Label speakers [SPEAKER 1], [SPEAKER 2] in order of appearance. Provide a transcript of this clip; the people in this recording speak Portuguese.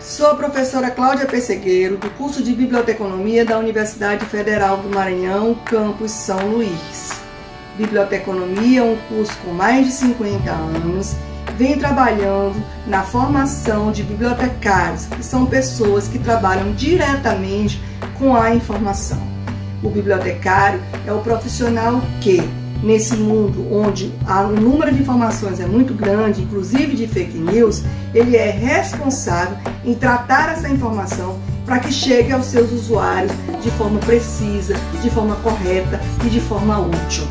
[SPEAKER 1] Sou a professora Cláudia Pessegueiro, do curso de Biblioteconomia da Universidade Federal do Maranhão, campus São Luís. Biblioteconomia um curso com mais de 50 anos, vem trabalhando na formação de bibliotecários, que são pessoas que trabalham diretamente com a informação. O bibliotecário é o profissional que nesse mundo onde o número de informações é muito grande, inclusive de fake news, ele é responsável em tratar essa informação para que chegue aos seus usuários de forma precisa, de forma correta e de forma útil.